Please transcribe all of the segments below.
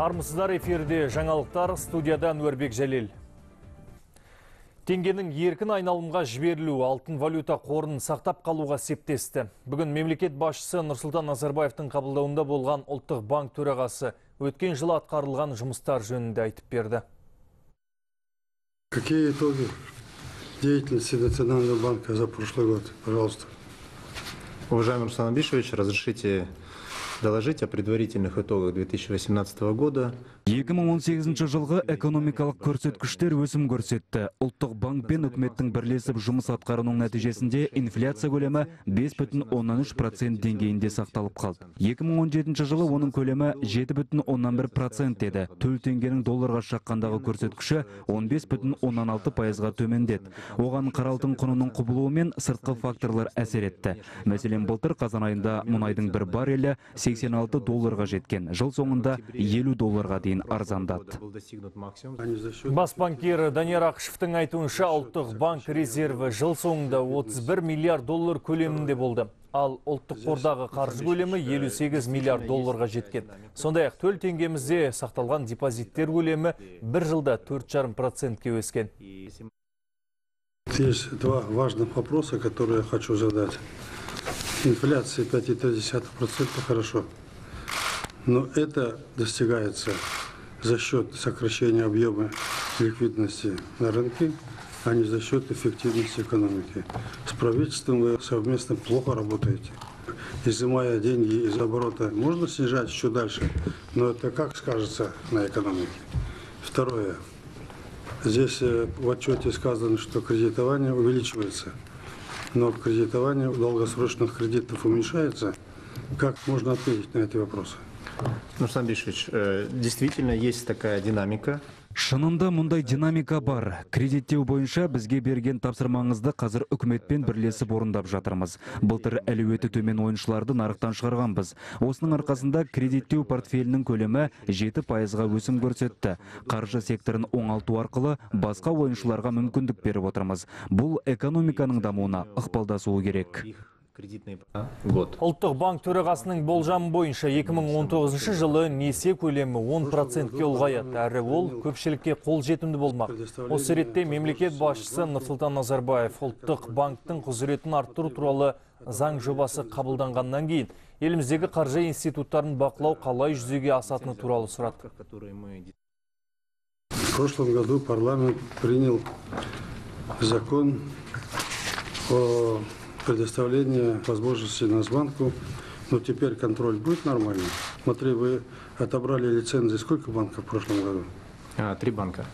армысыздар эфирде жаңалықтар студияда Нөрбек Жәлел. Теңгенің еркін айналымға жіберілу алтын валюта қорын сақтап қалуға септесті. Бүгін мемлекет басшысы Нұрсұлтан Назарбаевтың қабылдауында болған ұлттық банк төрағасы өткен жылы атқарылған жұмыстар жөнінде айтып берді. Какие итоги деятельности Национального банка за прошлый год? Пожалуйста. Уважаемый Руслан Абишевич, разрешите доложить о предварительных итогах 2018 года. 2018 жылғы экономикалық көрсеткіштер өсім көрсетті. Ұлттық банк пен үкіметтің бірлесіп жұмыс атқаруының нәтижесінде инфляция көлемі 5,13% деңгейінде сақталып қалды. 2017 жылы оның көлемі 7,11% еді. Төл теңгенің долларға шаққандағы көрсеткіші 15,16 пайызға төмендеді. Оған қаралтын құнының құбылуы мен сыртқы факторлар әсер етті. Мәселен, былтыр қазан айында мұнайдың бір баррелі 86 долларға жеткен. Жыл соңында 50 долларға дейін арзандады. Бас банкир Данияр Ақышевтың айтуынша ұлттық банк резерві жыл соңында 31 миллиард доллар көлемінде болды. Ал ұлттық қордағы қаржы көлемі 58 миллиард долларға жеткен. Сондай ақ төл теңгемізде сақталған депозиттер көлемі бір жылда 4,5%ке өскен. Есть два важных вопроса, которые я хочу задать. Инфляция 5,3% хорошо. Но это достигается за счет сокращения объема ликвидности на рынке, а не за счет эффективности экономики. С правительством вы совместно плохо работаете. Изымая деньги из оборота, можно снижать еще дальше, но это как скажется на экономике? Второе. Здесь э, в отчете сказано, что кредитование увеличивается, но кредитование долгосрочных кредитов уменьшается. Как можно ответить на эти вопросы? Руслан Абишевич, э, действительно есть такая динамика. Шынында мұндай динамика бар. Кредиттеу бойынша бізге берген тапсырмаңызды қазір үкіметпен бірлесіп орындап жатырмыз. Былтыр әлеуеті төмен ойыншыларды нарықтан шығарғанбыз. Осының арқасында кредиттеу портфелінің көлемі 7 пайызға өсім көрсетті. Қаржы секторын оңалту арқылы басқа ойыншыларға мүмкіндік беріп отырмыз. Бұл экономиканың дамуына ықпалдасуы керек. Кредитный год. Ұлттық банк төрағасының болжамы бойынша 2019 жылы несие көлемі 10%ке ұлғаяды, әрі ол көпшілікке қол жетімді болмақ. Осы ретте мемлекет басшысы Нұрсұлтан Назарбаев ұлттық банктың құзыретін арттыру туралы заң жобасы қабылданғаннан кейін еліміздегі қаржы институттарын бақылау қалай жүзеге асатыны туралы сұрады. В прошлом году парламент принял закон о предоставлении возможности Нацбанку. Но теперь контроль будет нормальный. Смотри, вы отобрали лицензии сколько банков в прошлом году? А, три банка.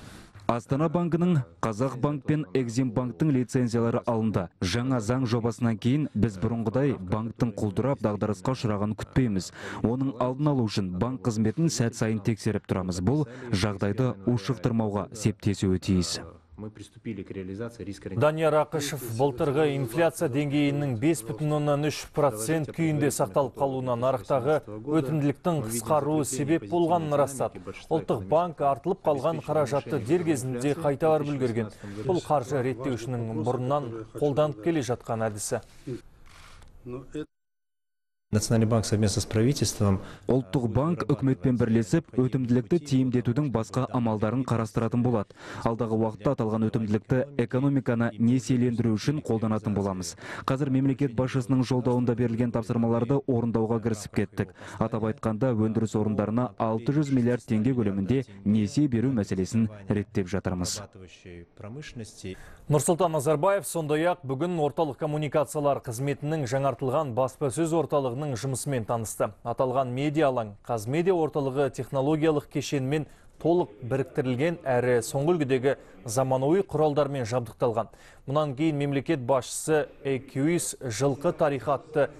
Астана банкінің Қазақ банк пен Экзим банктың лицензиялары алынды. Жаңа заң жобасынан кейін біз бұрынғыдай банктың құлдырап дағдарысқа ұшырағанын күтпейміз. Оның алдын алу үшін банк қызметін сәт сайын тексеріп тұрамыз. Бұл жағдайды ушықтырмауға септесуі тиіс. Мы приступили к реализации риска Данияр Ақышев былтырғы инфляция деңгейінің 5,3% күйінде сақталып қалуына нарықтағы өтімділіктің қысқаруы себеп болғанын растады. Ұлттық банк артылып қалған қаражатты дер кезінде қайтарып үлгерген. Бұл қаржы реттеушінің бұрыннан қолданып келе жатқан әдісі. Национальный банк совместно с правительством Ұлттық банк үкіметпен бірлесіп өтімділікті тиімдетудің басқа амалдарын қарастыратын болады. Алдағы уақытта аталған өтімділікті экономиканы несиелендіру үшін қолданатын боламыз. Қазір мемлекет басшысының жолдауында берілген тапсырмаларды орындауға кірісіп кеттік. Атап айтқанда өндіріс орындарына 600 миллиард теңге көлемінде несие беру мәселесін реттеп жатырмыз. Нұрсұлтан Назарбаев сондай-ақ бүгін орталық коммуникациялар қызметінің жаңартылған баспасөз орталығының жұмысымен танысты. Аталған медиа алаң Қазмедиа орталығы технологиялық кешенмен толық біріктірілген әрі соңғы үлгідегі заманауи құралдармен жабдықталған. Мұнан кейін мемлекет басшысы Экюис жылқы тарихы атты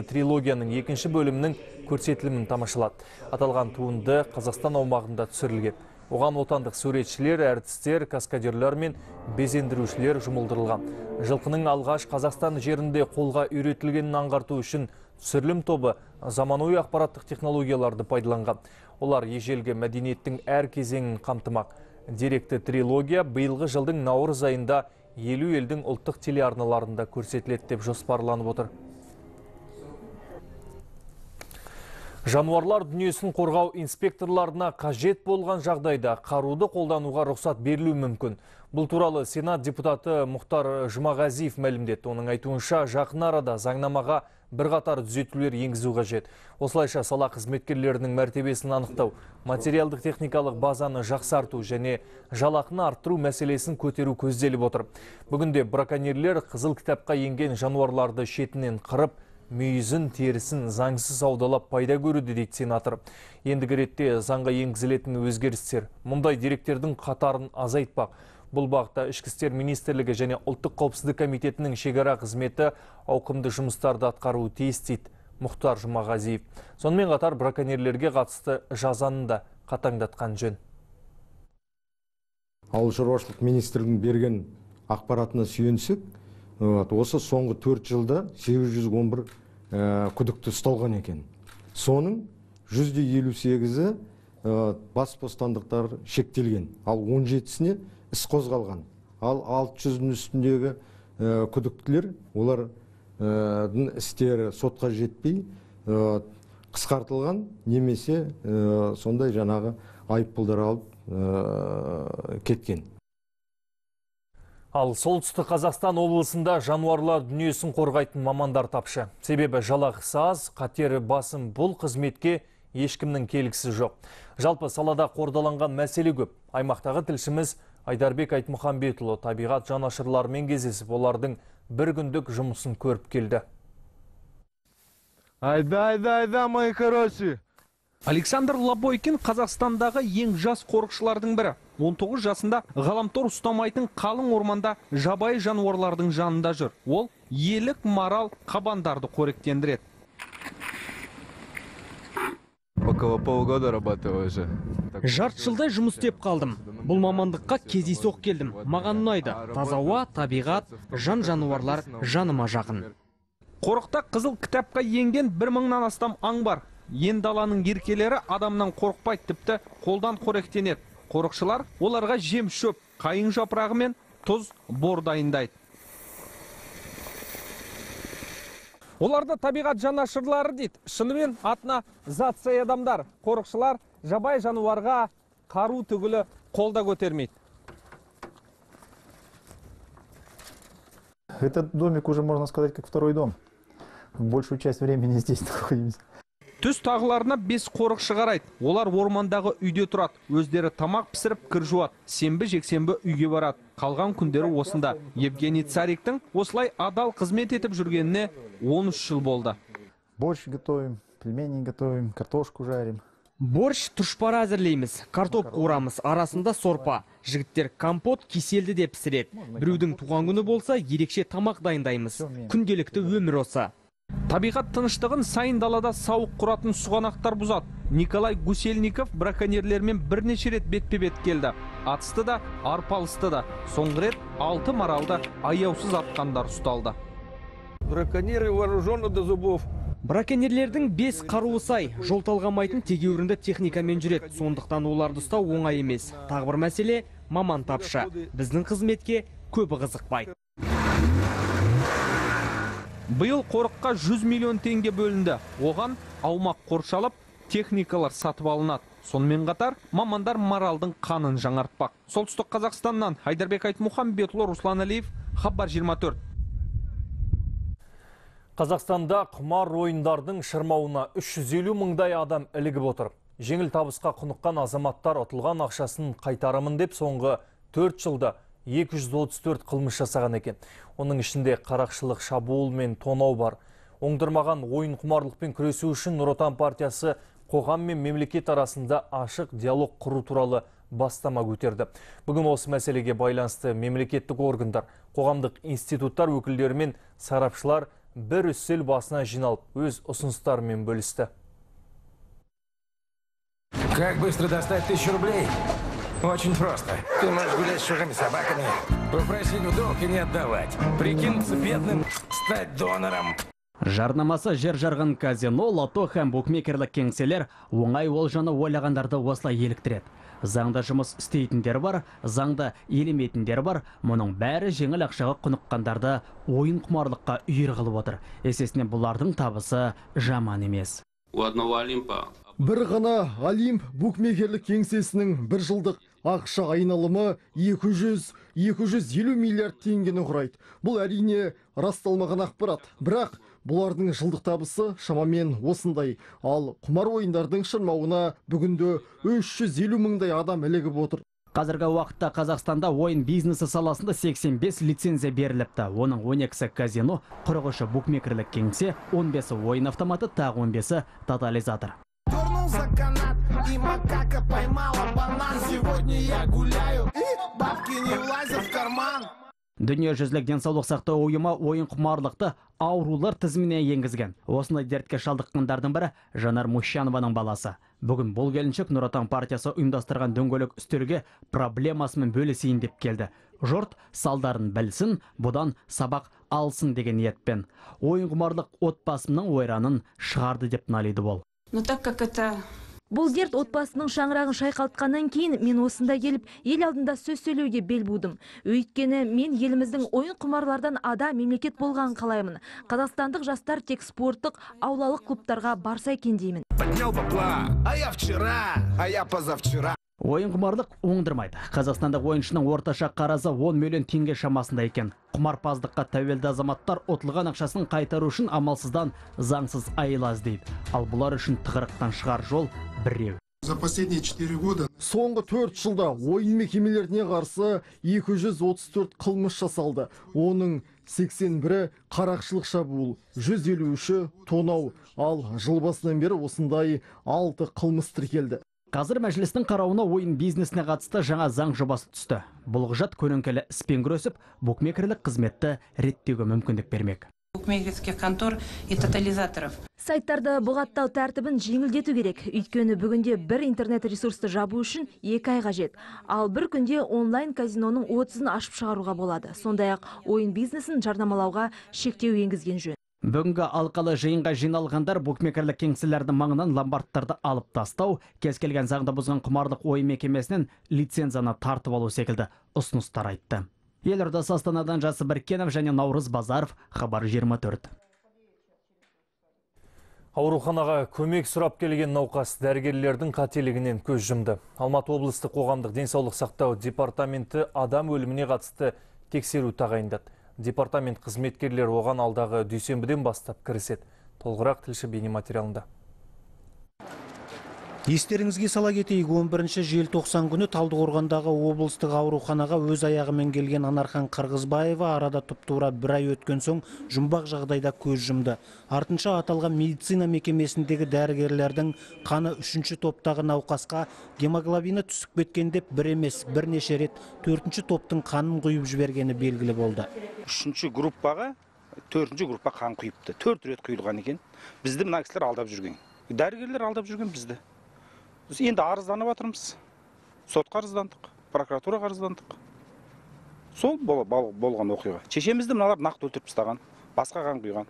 трилогияның екінші бөлімінің көрсетілімін тамашалады. Аталған туынды Қазақстан аумағында түсірілген. Оған отандық суретшілер, әртістер, каскадерлер мен безендірушілер жұмылдырылған. Жылқының алғаш Қазақстан жерінде қолға үйретілгенін аңғарту үшін түсірілім тобы заманауи ақпараттық технологияларды пайдаланған. Олар ежелгі мәдениеттің әр кезеңін қамтымақ. Деректі трилогия биылғы жылдың наурыз айында елу елдің ұлттық телеарналарында көрсетіледі деп жоспарланып отыр. Жануарлар дүниесін қорғау инспекторларына қажет болған жағдайда қаруды қолдануға рұқсат берілуі мүмкін. Бұл туралы Сенат депутаты Мұхтар Жұмағазиев мәлімдетті. Оның айтуынша жақын арада заңнамаға бірқатар түзетулер енгізу қажет. Осылайша сала қызметкерлерінің мәртебесін анықтау, материалдық техникалық базаны жақсарту және жалақыны арттыру мәселесін көтеру көзделіп отыр. Бүгінде браконьерлер қызыл кітапқа енген жануарларды шетінен қырып, мүйізін терісін заңсыз саудалап пайда көруді дейді сенатор. Ендігі ретте заңға енгізілетін өзгерістер мұндай деректердің қатарын азайтпақ. Бұл бағытта ішкі істер министрлігі және ұлттық қауіпсіздік комитетінің шекара қызметі ауқымды жұмыстарды атқаруы тиіс дейді мұхтар жұмағазиев. Сонымен қатар браконьерлерге қатысты жазаны да қатаңдатқан жөн. Ауыл шаруашылық министрлігінің берген ақпаратына сүйенсек осы соңғы төрт жылда 811 ә, күдікті ұсталған екен. Соның жүзде елу сегізі ә, бас бостандықтар шектелген. Ал 17-сіне іс қозғалған. Ал 600-дің үстіндегі ә, күдіктілер олардың істері сотқа жетпей қысқартылған немесе сондай жаңағы айыппұлдар алып кеткен. Ал солтүстік Қазақстан облысында жануарлар дүниесін қорғайтын мамандар тапшы. Себебі жалақысы аз, қатері басым бұл қызметке ешкімнің келгісі жоқ. Жалпы салада қордаланған мәселе көп. Аймақтағы тілшіміз Айдарбек Айтмұхамбетұлы табиғат жанашырларымен кездесіп, олардың бір күндік жұмысын көріп келді. Айда, айда, айда, мои хорошие! Александр Лабойкин Қазақстандағы ең жас қорықшылардың бірі. 19 жасында ғаламтор ұстамайтын қалың орманда жабайы жануарлардың жанында жүр. Ол елік, марал, қабандарды қоректендіреді. Около полгода работаю уже. жарты жылдай жұмыс істеп қалдым бұл мамандыққа кездейсоқ келдім маған ұнайды таза ауа табиғат жан жануарлар жаныма жақын Қорықта қызыл кітапқа енген бір мыңнан астам аң бар. Ен даланың еркелері адамнан қорықпайды тіпті қолдан қоректенеді. Қорықшылар оларға жем шөп, қайың жапырағы мен тұз бор дайындайды. Оларды табиғат жанашырлары дейді. Шынымен атына зат сай адамдар. Қорықшылар жабай жануарға қару түгілі қолда көтермейді. Этот домик уже, можно сказать, как второй дом. Большую часть времени здесь находимся. Түс тағыларына бес қорықшы қарайды. Олар ормандағы үйде тұрады. Өздері тамақ пісіріп кір жуады. Сенбі жексенбі үйге барады. Қалған күндері осында. Евгений Цариктің осылай адал қызмет етіп жүргеніне 13 жыл болды. Борщ готовим, пельмени готовим, картошку жарим. борщ тұшпара әзірлейміз картоп қуырамыз арасында сорпа жігіттер компот кеселді де пісіреді біреудің туған күні болса ерекше тамақ дайындаймыз күнделікті өмір осы Табиғат тыныштығын сайын далада сауық құратын сұғанақтар бұзады. Николай Гусельников браконьерлермен бірнеше рет бетпе-бет келді. Атысты да, арпалысты да. Соңғы рет алты маралды аяусыз атқандар ұсталды. Браконьеры вооружены до зубов. браконьерлердің бес қаруы сай жол талғамайтын тегеурінді техникамен жүреді сондықтан оларды ұстау оңай емес тағы бір мәселе маман тапшы біздің қызметке көбі қызықпайды Биыл қорыққа 100 миллион теңге бөлінді. Оған аумақ қоршалып, техникалар сатып алынады. Сонымен қатар мамандар маралдың қанын жаңартпақ. Солтүстік Қазақстаннан Айдарбек Айтмұхамбетұлы Руслан Алиев, Хабар 24. Қазақстанда құмар ойындардың шырмауына 350 мыңдай адам ілігіп отыр. Жеңіл табысқа құныққан азаматтар ұтылған ақшасын қайтарымын деп соңғы 4 жылда 234 қылмыс жасаған екен. Оның ішінде қарақшылық шабуыл мен тонау бар. Оңдырмаған ойын құмарлықпен күресу үшін Нұр Отан партиясы қоғам мен мемлекет арасында ашық диалог құру туралы бастама көтерді. Бүгін осы мәселеге байланысты мемлекеттік органдар, қоғамдық институттар өкілдері мен сарапшылар бір үстел басына жиналып өз ұсыныстарымен бөлісті. Как быстро достать тысячу рублей? Очень просто. Ты можешь гулять с чужими собаками, попросить в долг и не отдавать, прикинуться бедным, стать донором. жарнамасы жер жарған казино лото һәм букмекерлік кеңселер оңай олжаны ойлағандарды осылай еліктіреді. Заңда жұмыс істейтіндер бар заңды елемейтіндер бар мұның бәрі жеңіл ақшаға құныққандарды ойын құмарлыққа үйір қылып отыр. Есесіне бұлардың табысы жаман емес. У одного Олимпа. Бір ғана олимп букмекерлік кеңсесінің бір жылдық ақша айналымы 200-250 миллиард теңгені құрайды. Бұл әрине расталмаған ақпарат. Бірақ бұлардың жылдық табысы шамамен осындай. Ал құмар ойындардың шырмауына бүгінде 350 мыңдай адам ілігіп отыр. Қазіргі уақытта Қазақстанда ойын бизнесі саласында 85 лицензия беріліпті. Оның 12-сі казино, 43-і букмекерлік кеңсе, 15-і ойын автоматы, тағы 15-і тотализатор. И макака поймала банан. Сегодня я гуляю, и бабки не влазят в карман. Дүниежүзілік денсаулық сақтау ұйымы ойын құмарлықты аурулар тізіміне енгізген. Осындай дертке шалдыққандардың бірі Жанар Мушанованың баласы. Бүгін бұл келіншек Нұр Отан партиясы ұйымдастырған дөңгелек үстелге проблемасымен бөлісейін деп келді. Жұрт салдарын білсін, бұдан сабақ алсын деген ниетпен. Ойын құмарлық отбасымның ойранын шығарды деп налиды бол. Но так как это Бұл дерт отбасының шаңырағын шайқалтқаннан кейін мен осында келіп ел алдында сөз сөйлеуге бел будым. Өйткені мен еліміздің ойын құмарлардан ада мемлекет болған қалаймын. Қазақстандық жастар тек спорттық аулалық клубтарға барса екен деймін. Поднял бабла, а я вчера, а я позавчера. Ойын құмарлық оңдырмайды. Қазақстандық ойыншының орташа қаразы 10 миллион теңге шамасында екен. Құмарпаздыққа тәуелді азаматтар отылған ақшасын қайтару үшін амалсыздан заңсыз айла іздейді. Ал бұлар үшін тығырықтан шығар жол біреу. За последние 4 года соңғы төрт жылда ойын мекемелеріне қарсы 234 қылмыс жасалды оның 81-і қарақшылық шабуыл 153-і тонау ал жыл басынан бері осындай алты қылмыс тіркелді Қазір мәжілістің қарауына ойын бизнесіне қатысты жаңа заң жобасы түсті. Бұл құжат көлеңкелі іспен күресіп, букмекерлік қызметті реттеуге мүмкіндік бермек. Букмекерских контор и тотализаторов. Сайттарды бұғаттау тәртібін жеңілдету керек. Өйткені бүгінде бір интернет ресурсты жабу үшін екі ай қажет. Ал бір күнде онлайн казиноның 30-ын ашып шығаруға болады. Сондай-ақ ойын бизнесін жарнамалауға шектеу енгізген жөн. Бүгінгі алқалы жиынға жиналғандар букмекерлік кеңселердің маңынан ломбардтарды алып тастау, кез келген заңды бұзған құмарлық ойын мекемесінен лицензияны тартып алу секілді ұсыныстар айтты. Елордасы Астанадан Жасы Біркенов және Наурыз Базаров, Хабар 24. Ауруханаға көмек сұрап келген науқас дәрігерлердің қателігінен көз жұмды. Алматы облыстық қоғамдық денсаулық сақтау департаменті адам өліміне қатысты тексеру тағайындады. Департамент қызметкерлер оған алдағы дүйсенбіден бастап кіріседі. Толғырақ тілші бейнематериалында. Естеріңізге сала кетейік 11 желтоқсан күні Талдықорғандағы облыстық ауруханаға өз аяғымен келген Анархан Қырғызбаева арада тұп-тура бір ай өткен соң жұмбақ жағдайда көз жұмды. Артынша аталған медицина мекемесіндегі дәрігерлердің қаны үшінші топтағы науқасқа гемоглобині түсіп кеткен деп бір емес бірнеше рет төртінші топтың қанын құйып жібергені белгілі болды. үшінші группаға төртінші группа қан құйыпты төрт рет құйылған екен бізді мына кісілер алдап жүрген дәрігерлер алдап жүрген бізді біз енді арызданып жатырмыз сотқа арыздандық прокуратураға арыздандық. Сол бол- бол- болған оқиға. Шешемізді мыналар нақты өлтіріп тастаған басқа қан құйған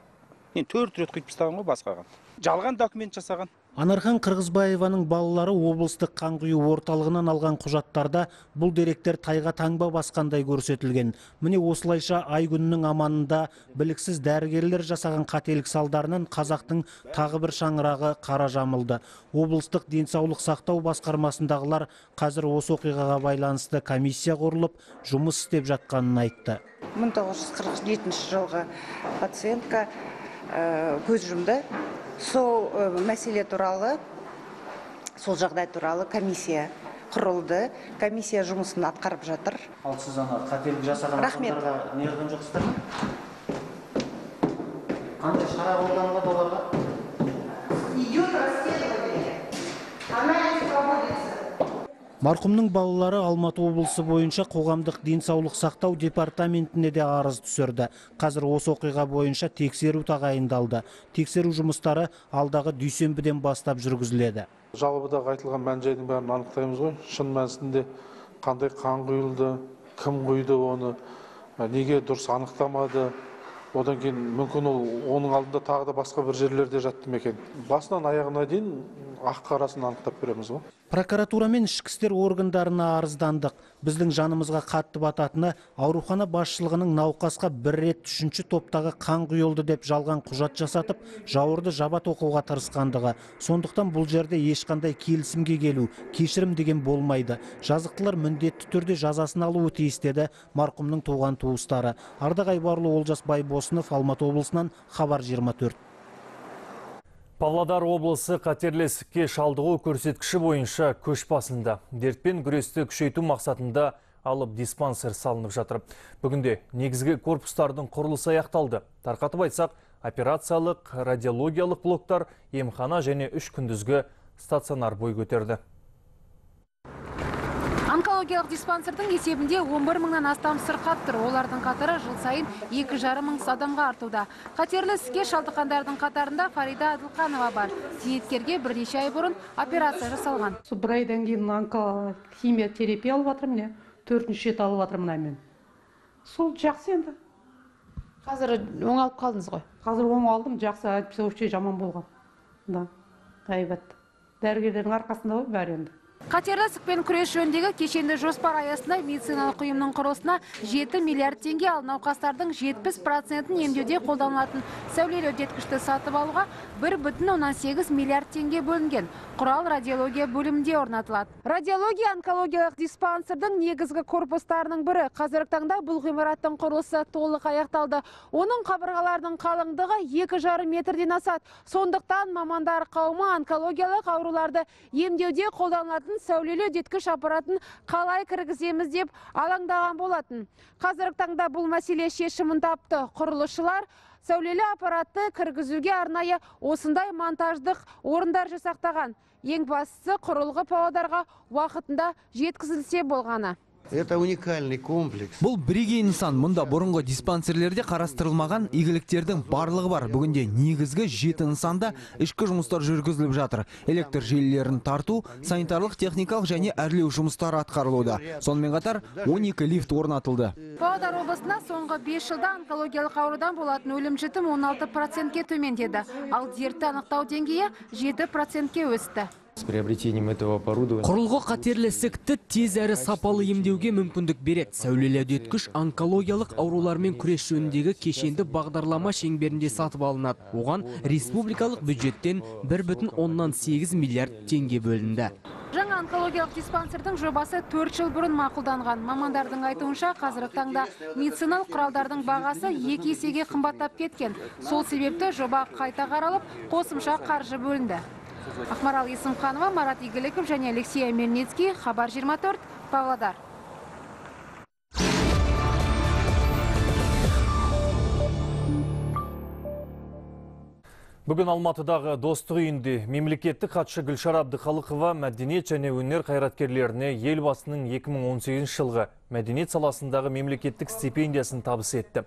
енді төрт рет құйып тастаған ғой басқа қан жалған документ жасаған. Анархан Қырғызбаеваның балалары облыстық қан құю орталығынан алған құжаттарда бұл деректер тайға таңба басқандай көрсетілген. Міне осылайша ай аманында біліксіз дәрігерлер жасаған қателік салдарынан қазақтың тағы бір шаңырағы қара жамылды. Облыстық денсаулық сақтау басқармасындағылар қазір осы оқиғаға байланысты комиссия құрылып, жұмыс істеп жатқанын айтты. 1947 жылғы пациентка ә, көз жұмды сол мәселе туралы сол жағдай туралы комиссия құрылды комиссия жұмысын атқарып жатыр Ал сіз ана қателік жасаған Рахмет. не қылған жоқсыздар ма? Қандай шара қолданылады оларға? Марқұмның балалары Алматы облысы бойынша қоғамдық денсаулық сақтау департаментіне де арыз түсірді. Қазір осы оқиға бойынша тексеру тағайындалды. Тексеру жұмыстары алдағы дүйсенбіден бастап жүргізіледі. жалобыдағы айтылған мән жайдың бәрін анықтаймыз ғой шын мәнісінде қандай қан құйылды кім құйды оны неге дұрыс анықтамады одан кейін мүмкін ол оның алдында тағы да басқа бір жерлерде жатты ма екен? Басынан аяғына дейін ақ қарасын анықтап береміз ғой. Прокуратура мен ішкі істер органдарына арыздандық. Біздің жанымызға қатты бататыны аурухана басшылығының науқасқа бір рет үшінші топтағы қан құйылды деп жалған құжат жасатып жауырды жаба тоқуға тырысқандығы. Сондықтан бұл жерде ешқандай келісімге келу кешірім деген болмайды. Жазықтылар міндетті түрде жазасын алуы тиіс деді марқұмның туған туыстары. Ардақ айбарұлы олжас байбосынов алматы облысынан хабар 24 Павлодар облысы қатерлі ісікке шалдығу көрсеткіші бойынша көш басында. Дертпен күресті күшейту мақсатында алып диспансер салынып жатыр. Бүгінде негізгі корпустардың құрылысы аяқталды. Тарқатып айтсақ, операциялық, радиологиялық блоктар, емхана және үш күндізгі стационар бой көтерді. Онкологиялық диспансердің есебінде 11 мыңнан астам сырқат тұр олардың қатары жыл сайын екі жарым мың адамға артуда. Қатерлі ісікке шалдыққандардың қатарында фарида адылханова бар. Зейнеткерге бірнеше ай бұрын операция жасалған. Бір айдан кейін онкохимиотерапия алып жатырмын міне. Төртінші рет алып жатырмын мына мен. Сол жақсы енді. Қазір оңалып қалдыңыз ғой? Қазір оңалдым жақсы әйтпесе вообще жаман болған. Да ғайбат. Дәрігерлердің арқасында ғой бәрі енді. Қатерлі ісікпен күрес жөніндегі кешенді жоспар аясында медициналық ұйымның құрылысына 7 миллиард теңге ал науқастардың 70 процентін емдеуде қолданылатын сәулелі үдеткішті сатып алуға 1,8 миллиард теңге бөлінген. Құрал радиология бөлімінде орнатылады. Радиология онкологиялық диспансердің негізгі корпустарының бірі. Қазіргі таңда бұл ғимараттың құрылысы толық аяқталды. Оның қабырғаларының қалыңдығы екі жарым метрден асады. Сондықтан мамандар қауымы онкологиялық ауруларды емдеуде қолданылатын сәулелі үдеткіш аппаратын қалай кіргіземіз деп алаңдаған болатын. Қазіргі таңда бұл мәселе шешімін тапты. Құрылысшылар сәулелі аппаратты кіргізуге арнайы осындай монтаждық орындар жасақтаған. Ең бастысы құрылғы павлодарға уақытында жеткізілсе болғаны. Это уникальный комплекс. Бұл бірегей нысан. Мұнда бұрынғы диспансерлерде қарастырылмаған игіліктердің барлығы бар. Бүгінде негізгі жеті нысанда ішкі жұмыстар жүргізіліп жатыр. Электр желілерін тарту, санитарлық техникалық және әрлеу жұмыстары атқарылуда. Сонымен қатар 12 лифт орнатылды. Павлодар облысында соңғы 5 жылда онкологиялық аурудан болатын өлім жітім 16 процентке төмендеді. Ал дертті анықтау деңгейі 7 процентке өсті. С приобретением этого оборудования... Құрылғы қатерлі ісікті тез әрі сапалы емдеуге мүмкіндік береді. Сәулелі үдеткіш онкологиялық аурулармен күрес жөніндегі кешенді бағдарлама шеңберінде сатып алынады. Оған республикалық бюджеттен 1,8 миллиард теңге бөлінді. Жаңа онкологиялық диспансердің жобасы 4 жыл бұрын мақұлданған. Мамандардың айтуынша қазіргі таңда медициналық құралдардың бағасы екі есеге қымбаттап кеткен. Сол себепті жоба қайта қаралып, қосымша қаржы бөлінді. Ақмарал Есімханова, Марат Игіліков және Алексей Мельницкий, Хабар 24, Павлодар. Бүгін Алматыдағы достық үйінде мемлекеттік хатшы Гүлшара Абдықалықова мәдениет және өнер қайраткерлеріне елбасының 2018 жылғы мәдениет саласындағы мемлекеттік стипендиясын табыс етті.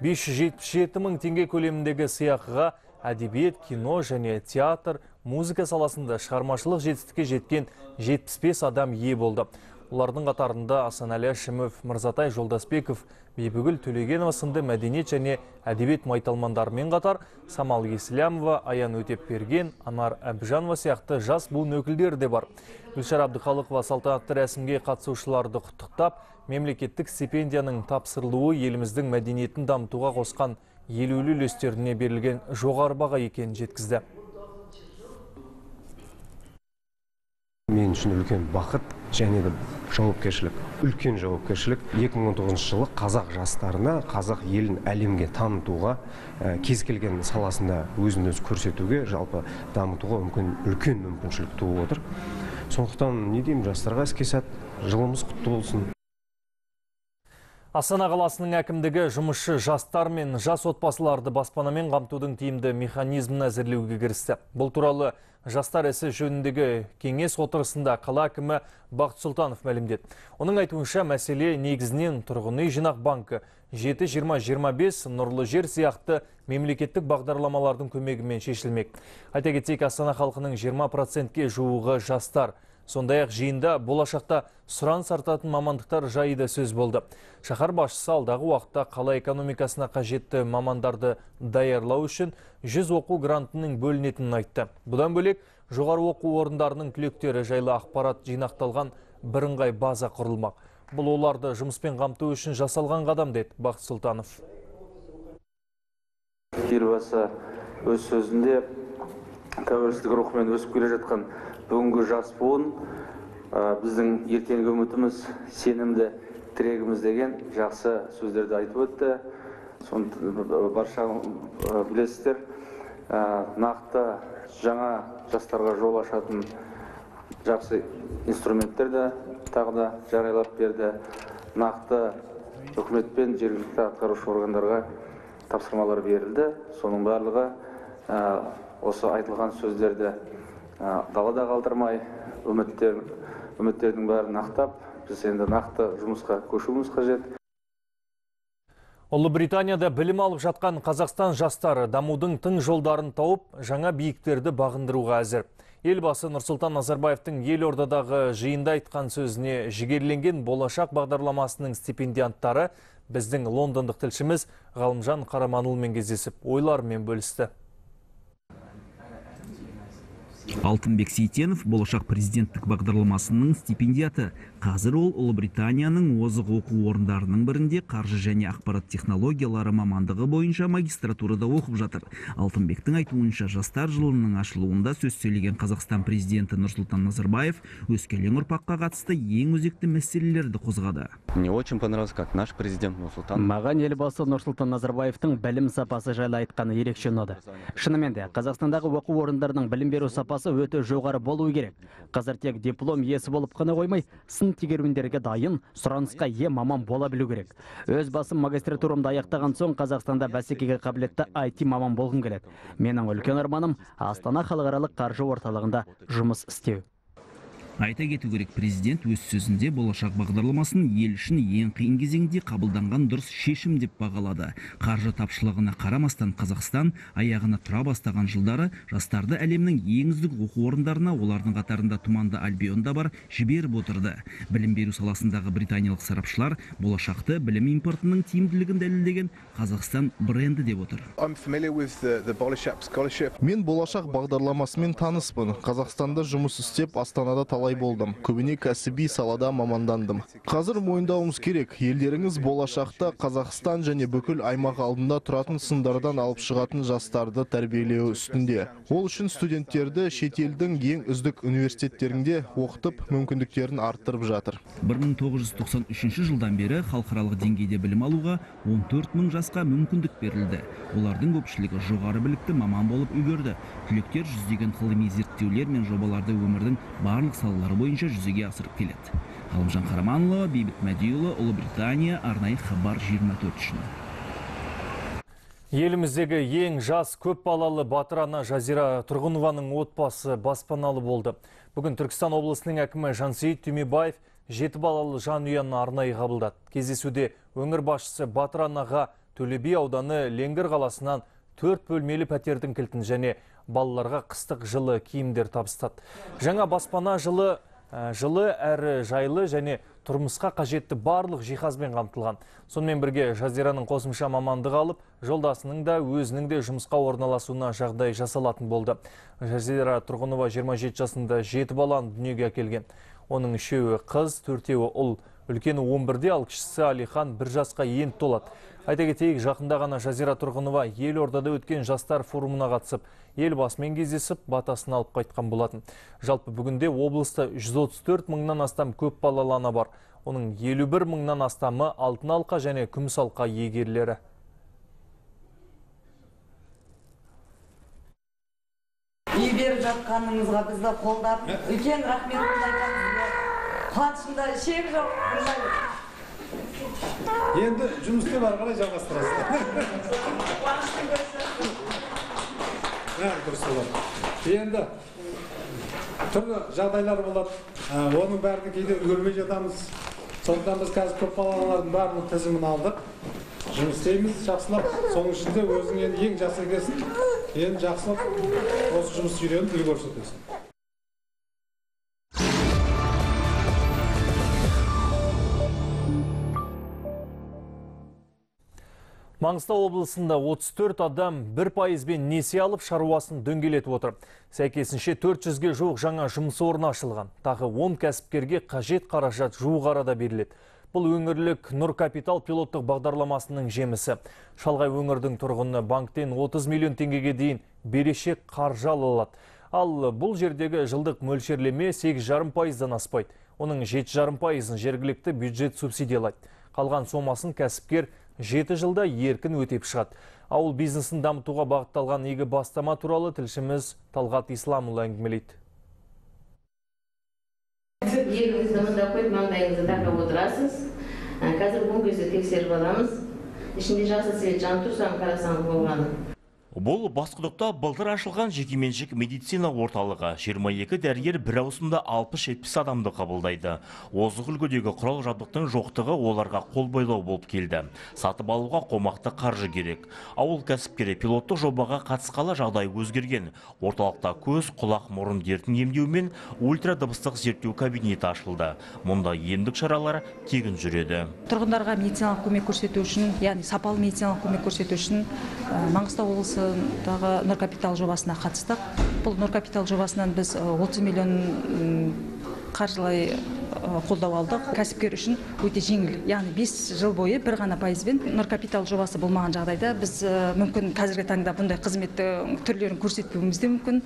577 мың теңге көлеміндегі сыйақыға әдебиет, кино және театр, музыка саласында шығармашылық жетістікке жеткен 75 адам ие болды. Олардың қатарында Асанәлі Әшімов, Мырзатай Жолдасбеков, Бибігүл Төлегенова сынды мәдениет және әдебиет майталмандарымен қатар Самал Еслямова, Аян Өтепберген, Анар Әбжанова сияқты жас буын өкілдері де бар. Гүлшара Абдықалықова салтанатты рәсімге қатысушыларды құттықтап, мемлекеттік стипендияның тапсырылуы еліміздің мәдениетін дамытуға қосқан елеулі үлестеріне берілген жоғары екенін жеткізді. Мен үшін үлкен бақыт және де жауапкершілік. Үлкен жауапкершілік 2019 жылы қазақ жастарына қазақ елін әлемге танытуға кез келген саласында өзін өзі көрсетуге жалпы дамытуға мүмкін үлкен мүмкіншілік туып отыр. Сондықтан не деймін жастарға іске сәт жылымыз құтты болсын. Астана қаласының әкімдігі жұмысшы жастар мен жас отбасыларды баспанамен қамтудың тиімді механизмін әзірлеуге кірісті. Бұл туралы жастар ісі жөніндегі кеңес отырысында қала әкімі Бақыт Сұлтанов мәлімдеді. Оның айтуынша мәселе негізінен тұрғын үй жинақ банкі 7-20-25 нұрлы жер сияқты мемлекеттік бағдарламалардың көмегімен шешілмек. Айта кетсек, Астана халқының 20%-ке жуығы жастар. Сондай ақ жиында болашақта сұраныс артатын мамандықтар жайы да сөз болды. Шаһар басшысы алдағы уақытта қала экономикасына қажетті мамандарды даярлау үшін 100 оқу грантының бөлінетінін айтты. Бұдан бөлек жоғары оқу орындарының түлектері жайлы ақпарат жинақталған бірыңғай база құрылмақ. Бұл оларды жұмыспен қамту үшін жасалған қадам деді Бақыт Сұлтанов. елбасы өз сөзінде тәуелсіздік рухымен өсіп келе жатқан бүгінгі жас буын біздің ертеңгі үмітіміз сенімді тірегіміз деген жақсы сөздерді айтып өтті. Барша білесіздер нақты жаңа жастарға жол ашатын жақсы инструменттер де тағы да жариялап берді. Нақты үкімет пен жергілікті атқарушы органдарға тапсырмалар берілді. Соның барлығы осы айтылған сөздерді далада қалдырмай үміттер үміттердің бәрін ақтап біз енді нақты жұмысқа көшуіміз қажет Ұлыбританияда білім алып жатқан Қазақстан жастары дамудың тың жолдарын тауып, жаңа биіктерді бағындыруға әзір. Елбасы Нұрсұлтан Назарбаевтың елордадағы жиында айтқан сөзіне жігерленген болашақ бағдарламасының стипендианттары біздің лондондық тілшіміз Ғалымжан Қараманұлымен кездесіп ойларымен бөлісті. Алтынбек Сейтенов болашақ президенттік бағдарламасының стипендиаты. Қазір ол Ұлыбританияның озық оқу орындарының бірінде қаржы және ақпарат технологиялары мамандығы бойынша магистратурада оқып жатыр. Алтынбектің айтуынша жастар жылының ашылуында сөз сөйлеген Қазақстан президенті Нұрсұлтан Назарбаев өскелең ұрпаққа қатысты ең өзекті мәселелерді қозғады. Мне очень понравилось, как наш президент Нұрсұлтан Маған елбасы Нұрсұлтан Назарбаевтың білім сапасы жайлы айтқаны ерекше ұнады. Шынымен де Қазақстандағы оқу орындарының білім беру сапасы өте жоғары болуы керек. Қазір тек диплом иесі болып қана қоймай, сын тегеруіндерге дайын, сұранысқа ие маман бола білу керек. Өз басым магистратурамды аяқтаған соң Қазақстанда бәсекеге қабілетті IT маман болғым келеді. Менің үлкен арманым Астана халықаралық қаржы орталығында жұмыс істеу. Айта кету керек президент өз сөзінде болашақ бағдарламасын ел үшін ең қиын кезеңде қабылданған дұрыс шешім деп бағалады. Қаржы тапшылығына қарамастан Қазақстан аяғына тұра бастаған жылдары жастарды әлемнің ең үздік оқу орындарына, олардың қатарында Тұманды Альбион да бар, жіберіп отырды. Білім беру саласындағы британиялық сарапшылар болашақты білім импортының тиімділігін дәлелдеген Қазақстан бренді деп отыр. Мен болашақ бағдарламасымен таныспын. Қазақстанда жұмыс істеп, Астанада талай болдым. Көбіне кәсіби салада мамандандым. Қазір мойындауымыз керек, елдеріңіз болашақта Қазақстан және бүкіл аймақ алдында тұратын сындардан алып шығатын жастарды тәрбиелеу үстінде. Ол үшін студенттерді шетелдің ең үздік университеттерінде оқытып, мүмкіндіктерін арттырып жатыр. 1993 жылдан бері халықаралық деңгейде білім алуға 14 мың жасқа мүмкіндік берілді. Олардың көпшілігі жоғары білікті маман болып үлгерді. Түлектер жүздеген ғылыми зерттеулер мен жобаларды өмірдің барлық салалары бойынша жүзеге асырып келеді. Ғалымжан Қараманұлы, Бейбіт Мәдиұлы, Ұлыбритания, арнайы хабар 24 үшін. Еліміздегі ең жас көп балалы батыр ана Жазира Тұрғынованың отбасы баспаналы болды. Бүгін Түркістан облысының әкімі Жансейіт Түймебаев жеті балалы жанұяны арнайы қабылдады. Кездесуде өңір басшысы батыр анаға Төлеби ауданы Ленгір қаласынан төрт бөлмелі пәтердің кілтін және балаларға қыстық жылы киімдер табыстады. Жаңа баспана жылы ә, жылы әрі жайлы және тұрмысқа қажетті барлық жиһазбен қамтылған. Сонымен бірге Жазираның қосымша мамандығы алып, жолдасының да өзінің де жұмысқа орналасуына жағдай жасалатын болды. Жазира Тұрғынова 27 жасында жеті баланы дүниеге әкелген. Оның үшеуі қыз, төртеуі ұл. Үлкені 11-де, ал кішісі Алихан бір жасқа енді толады. Айта кетейік, жақында ғана Жазира Тұрғынова елордада өткен жастар форумына қатысып, елбасымен кездесіп, батасын алып қайтқан болатын. Жалпы бүгінде облыста 134 мыңнан астам көп балалы ана бар. Оның 51 мыңнан астамы алтын алқа және күміс алқа егерлері. үй беріп жатқаныңызға бізді қолдап үлкен рахметімді айтамыз қуанышымда шек жоқ енді жұмысты ары қарай жалғастырасыз дұрыс болады енді түрлі жағдайлар болады оның бәріне кейде үлгермей жатамыз сондықтан біз қазір көпбалалылардың барлық тізімін алдық жұмыс істейміз жақсылап соның ішінде өзің енді ең жасы келсін енді жақсылап осы жұмысты үйреніп үлгі көрсетесің Маңғыстау облысында 34 адам бір пайызбен несие алып шаруасын дөңгелетіп отыр. Сәйкесінше 400-ге жуық жаңа жұмыс орны ашылған. Тағы 10 кәсіпкерге қажет қаражат жуық арада беріледі. Бұл өңірлік Нұр Капитал пилоттық бағдарламасының жемісі. Шалғай өңірдің тұрғыны банктен 30 миллион теңгеге дейін берешек қаржы ала алады. Ал бұл жердегі жылдық мөлшерлеме 8,5 пайыздан аспайды. Оның 7,5 пайызын жергілікті бюджет субсидиялайды. Қалған сомасын кәсіпкер жеті жылда еркін өтеп шығады. Ауыл бизнесін дамытуға бағытталған игі бастама туралы тілшіміз Талғат Исламұлы әңгімелейді. мында қойып маңдайыңызды тақап отырасыз қазір бұл кезде тексеріп аламыз ішінде жасыл свет жанып тұрса қарасаңыз болғаны Бұл басқұдықта былтыр ашылған жекеменшік медицина орталығы 22 дәрігер бір ауысымда 60-70 адамды қабылдайды. Озық үлгідегі құрал жабдықтың жоқтығы оларға қол бойлау болып келді. Сатып алуға қомақты қаржы керек. Ауыл кәсіпкері пилоттық жобаға қатысқалы жағдай өзгерген. Орталықта көз, құлақ, мұрын дертін емдеумен ультра дыбыстық зерттеу кабинеті ашылды. Мұнда емдік шаралар тегін жүреді. Тұрғындарға медициналық көмек көрсету үшін, яғни сапалы медициналық көмек көрсету үшін Маңғыстау облысы дағы нұр капитал жобасына қатыстық. Бұл нұр капитал жобасынан біз 30 миллион қаржылай қолдау алдық. Кәсіпкер үшін өте жеңіл. Яғни 5 жыл бойы бір ғана пайызбен нұр капитал жобасы болмаған жағдайда біз мүмкін қазіргі таңда бұндай қызметті түрлерін көрсетпеуіміз де мүмкін.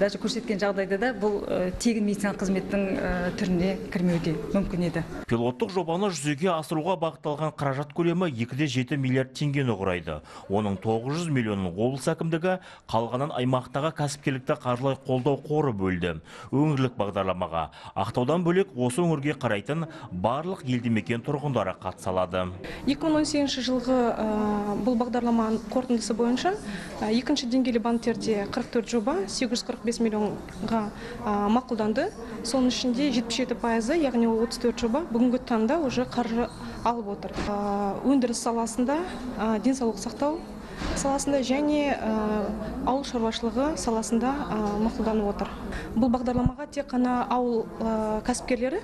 Даже көрсеткен жағдайда да бұл тегін медициналық қызметтің түріне кірмеуге мүмкін еді. Пилоттық жобаны жүзеге асыруға бағытталған қаражат көлемі 2,7 миллиард теңгені құрайды. Оның 900 миллионын облыс әкімдігі қалғанын аймақтағы кәсіпкерлікті қаржылай қолдау қоры бөлді. Өңірлік бағдарламаға ақтаудан бөлек осы өңірге қарайтын барлық елді мекен тұрғындары қатыса алады. 2018 жылғы бұл бағдарлама қорытындысы бойынша екінші деңгейлі банктерде 44 жоба 845 миллионға мақұлданды. Соның ішінде 77 пайызы яғни ол 34 жоба бүгінгі таңда уже қаржы алып отыр. Өндіріс саласында денсаулық сақтау саласында және ауыл шаруашылығы саласында мақұлданып отыр. Бұл бағдарламаға тек қана ауыл кәсіпкерлері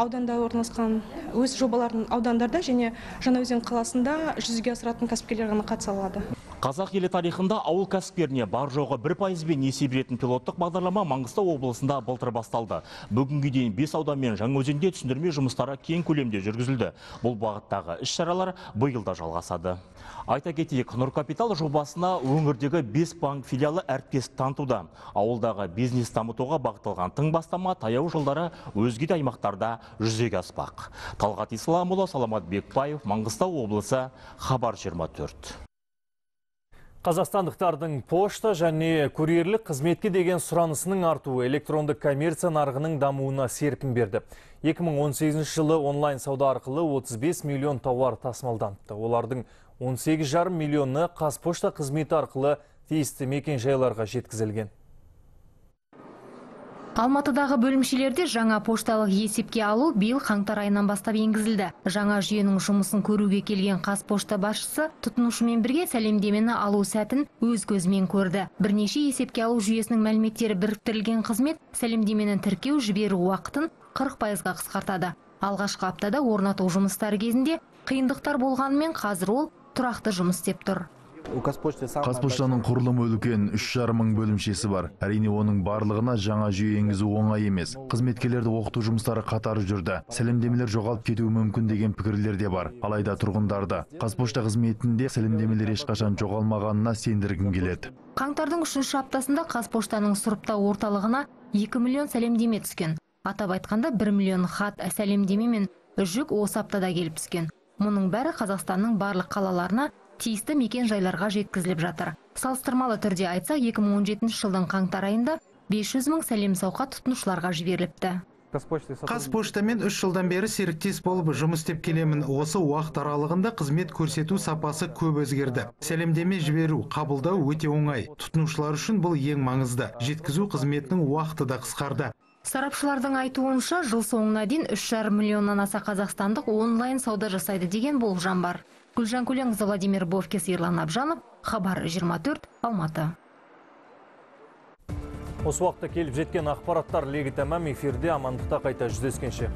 ауданда орналасқан өз жобаларын аудандарда және жаңаөзен қаласында жүзеге асыратын кәсіпкерлер ғана қатыса алады. Қазақ елі тарихында ауыл кәсіпкеріне бар жоғы бір пайызбен несие беретін пилоттық бағдарлама Маңғыстау облысында былтыр басталды. Бүгінге дейін бес аудан мен Жаңаөзенде түсіндірме жұмыстары кең көлемде жүргізілді. Бұл бағыттағы іс-шаралар биыл жалғасады. Айта кетейік, Нұр Капитал жобасына өңірдегі бес банк филиалы әріптестік танытуда. Ауылдағы бизнес дамытуға бағытталған тың бастама таяу жылдары өзге де аймақтарда жүзеге аспақ. Талғат Исламұлы, Саламат Бекбаев, Маңғыстау облысы, Хабар 24. Қазақстандықтардың пошта және курьерлік қызметке деген сұранысының артуы электронды коммерция нарығының дамуына серпін берді. 2018 жылы онлайн сауда арқылы 35 миллион тауар тасымалданыпты. Олардың 18,5 миллионы Қазпошта қызметі арқылы тиісті мекен жайларға жеткізілген. Алматыдағы бөлімшелерде жаңа пошталық есепке алу биыл қаңтар айынан бастап енгізілді. Жаңа жүйенің жұмысын көруге келген Қазпошта басшысы тұтынушымен бірге сәлемдемені алу сәтін өз көзімен көрді. Бірнеше есепке алу жүйесінің мәліметтері біріктірілген қызмет сәлемдемені тіркеу жіберу уақытын 40 пайызға қысқартады. Алғашқы аптада орнату жұмыстары кезінде қиындықтар болғанымен қазір ол тұрақты жұмыс істеп тұр. Қазпоштаның құрылымы үлкен үш жарым мың бөлімшесі бар. Әрине оның барлығына жаңа жүйе енгізу оңай емес. Қызметкерлерді оқыту жұмыстары қатар жүрді. Сәлемдемелер жоғалып кетуі мүмкін деген пікірлер де бар. Алайда тұрғындарды қазпошта қызметінде сәлемдемелер ешқашан жоғалмағанына сендіргім келеді. Қаңтардың үшінші аптасында қазпоштаның сұрыптау орталығына 2 миллион сәлемдеме түскен. Атап айтқанда 1 миллион хат сәлемдеме мен жүк осы аптада келіп түскен. Мұның бәрі қазақстанның барлық қалаларына тиісті мекен жайларға жеткізіліп жатыр. Салыстырмалы түрде айтсақ 2017 жылдың қаңтар айында 500 мың сәлем сауқат тұтынушыларға жіберіліпті. Қазпоштамен үш жылдан бері серіктес болып жұмыс істеп келемін. Осы уақыт аралығында қызмет көрсету сапасы көп өзгерді. Сәлемдеме жіберу қабылдау өте оңай. Тұтынушылар үшін бұл ең маңызды. Жеткізу қызметінің уақыты да қысқарды. Сарапшылардың айтуынша жыл соңына дейін 3,5 миллионнан аса қазақстандық онлайн сауда жасайды деген болжам бар. Гүлжан Көленқызы Владимир Бовкес Ерлан Абжанов, Хабар 24, Алматы. Осы уақытта келіп жеткен ақпараттар легі тәмам эфирде амандықта қайта жүздескенше.